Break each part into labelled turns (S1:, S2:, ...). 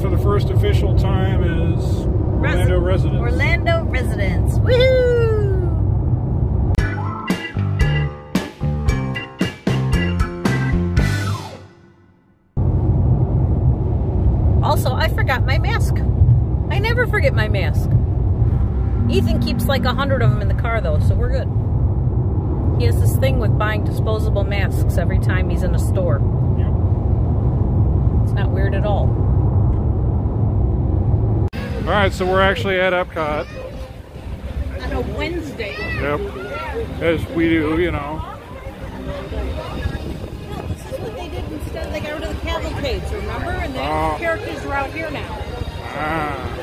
S1: for the first official time is Orlando residents.
S2: Orlando residents. Woohoo! Also, I forgot my mask. I never forget my mask. Ethan keeps like a hundred of them in the car though, so we're good. He has this thing with buying disposable masks every time he's in a store.
S1: Yep.
S2: It's not weird at all.
S1: All right, so we're actually at Epcot.
S2: On a Wednesday.
S1: Yep. As we do, you know.
S2: No, this is what they did instead. They got rid of the cavalcades, remember? And the
S1: Oh.
S2: characters are out here now.
S1: Ah.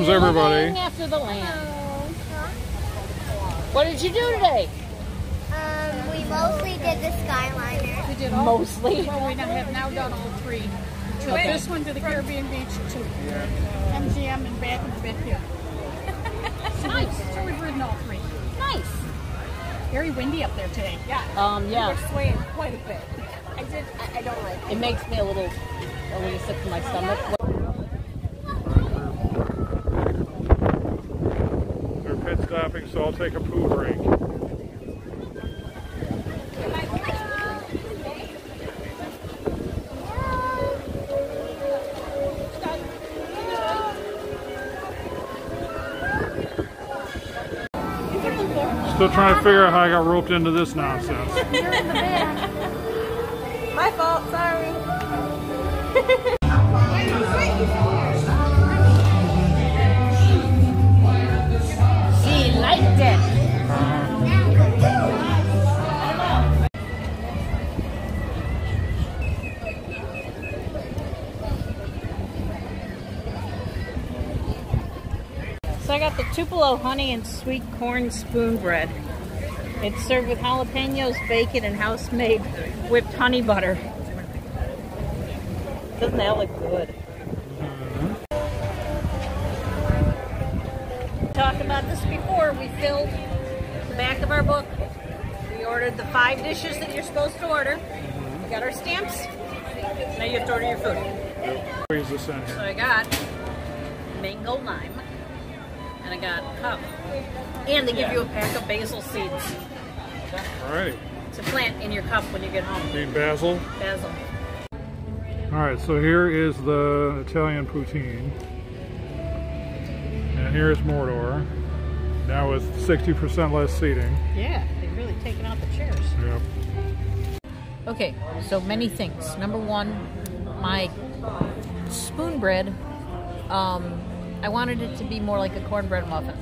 S1: Comes everybody.
S2: After the land. What did you do today?
S3: Um, we mostly did the Skyliner.
S4: We did all.
S2: Mostly.
S4: Well, we now have now done all three. Took
S2: Okay.
S4: this one to the Caribbean beach to MGM and back and a bit here.
S2: Nice.
S4: So we've ridden all three.
S2: Nice.
S4: Very windy up there today. Yeah.
S2: Um, yeah.
S4: We're swaying quite a bit.
S3: I did. I, I don't like.
S2: It It makes me a little, a little sick to my stomach.
S1: They're stopping, so I'll take a poo break. Still trying to figure out how I got roped into this nonsense.
S2: My fault, sorry. So I got the Tupelo honey and sweet corn spoon bread. It's served with jalapenos, bacon, and house-made whipped honey butter. Doesn't that look good? Talked about this before. We filled the back of our book. We ordered the five dishes that you're supposed to order. We got our stamps. Now you have to order your food.
S1: Squeeze this in
S2: So. I got mango lime, and I got cup. And they give you a pack of basil seeds
S1: Alright.
S2: to plant in your cup when you get home.
S1: Need basil.
S2: Basil.
S1: Alright, so here is the Italian poutine. And here's Mordor. Now with 60% less seating.
S2: Yeah, they've really taken out the chairs.
S1: Yep.
S2: Okay, so many things. Number one, my spoon bread, um, I wanted it to be more like a cornbread muffin.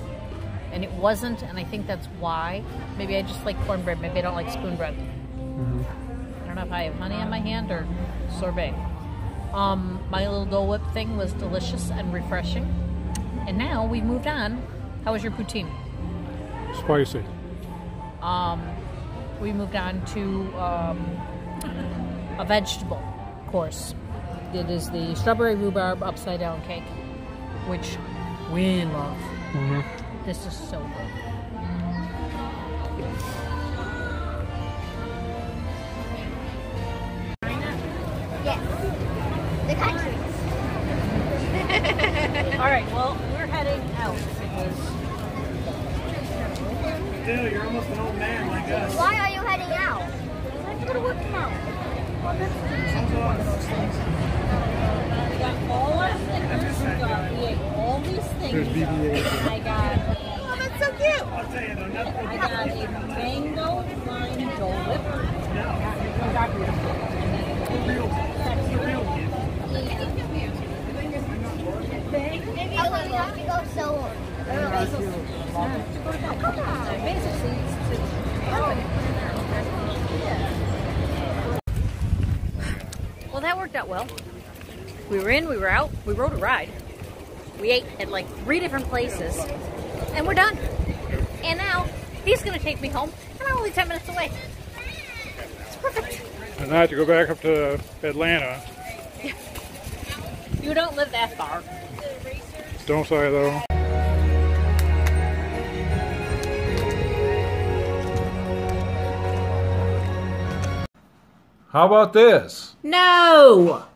S2: And it wasn't, and I think that's why. Maybe I just like cornbread, maybe I don't like spoon bread. I don't know if I have honey on my hand or sorbet. Um, my little Dole Whip thing was delicious and refreshing. And now we've moved on. How was your poutine?
S1: Spicy.
S2: um, we moved on to um, a vegetable course. It is the strawberry rhubarb upside down cake, which we love.
S1: hmm
S2: This is so good.
S3: Yes. The country.
S2: All right, well, we're
S1: There's BB-8.
S2: I got.
S3: Oh, that's so cute.
S5: I'll tell you though.
S2: I got a mango lime Dole Whip.
S3: Maybe oh, we have to go so early.
S2: Well, that worked out well. We were in, we were out, we rode a ride. We ate at like three different places and we're done. And now he's gonna take me home and I'm only 10 minutes away. It's perfect.
S1: And I have to go back up to Atlanta.
S2: You don't live that far.
S1: Don't say though. How about this?
S2: No!